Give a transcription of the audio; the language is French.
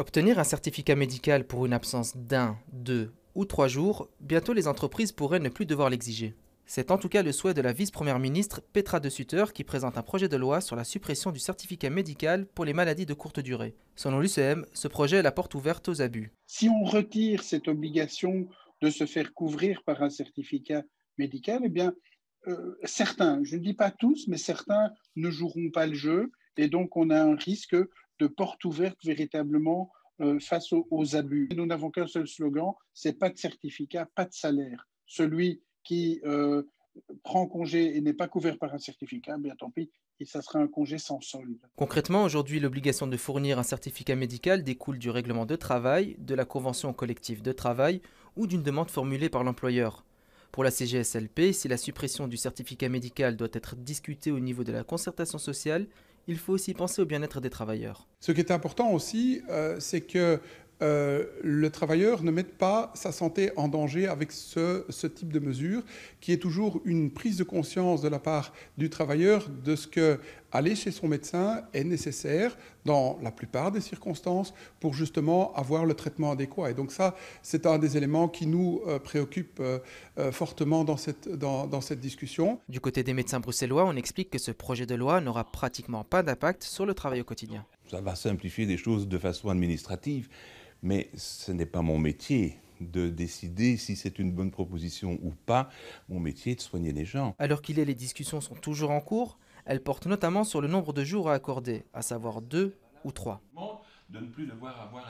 Obtenir un certificat médical pour une absence d'un, deux ou trois jours, bientôt les entreprises pourraient ne plus devoir l'exiger. C'est en tout cas le souhait de la vice-première ministre Petra de Sutter qui présente un projet de loi sur la suppression du certificat médical pour les maladies de courte durée. Selon l'UCM, ce projet est la porte ouverte aux abus. Si on retire cette obligation de se faire couvrir par un certificat médical, eh bien, euh, certains, je ne dis pas tous, mais certains ne joueront pas le jeu et donc on a un risque de porte ouverte véritablement euh, face aux, abus. Nous n'avons qu'un seul slogan, c'est pas de certificat, pas de salaire. Celui qui euh, prend congé et n'est pas couvert par un certificat, bien tant pis, et ça sera un congé sans solde. Concrètement, aujourd'hui, l'obligation de fournir un certificat médical découle du règlement de travail, de la convention collective de travail ou d'une demande formulée par l'employeur. Pour la CGSLP, si la suppression du certificat médical doit être discutée au niveau de la concertation sociale, il faut aussi penser au bien-être des travailleurs. Ce qui est important aussi, euh, c'est que euh, le travailleur ne mette pas sa santé en danger avec ce, ce, type de mesure, qui est toujours une prise de conscience de la part du travailleur de ce que aller chez son médecin est nécessaire dans la plupart des circonstances pour justement avoir le traitement adéquat. Et donc ça, c'est un des éléments qui nous euh, préoccupe euh, fortement dans cette, dans, dans cette discussion. Du côté des médecins bruxellois, on explique que ce projet de loi n'aura pratiquement pas d'impact sur le travail au quotidien. Ça va simplifier des choses de façon administrative. Mais ce n'est pas mon métier de décider si c'est une bonne proposition ou pas. Mon métier est de soigner les gens. Alors qu'il est, les discussions sont toujours en cours. Elles portent notamment sur le nombre de jours à accorder, à savoir deux ou trois. De ne plus devoir avoir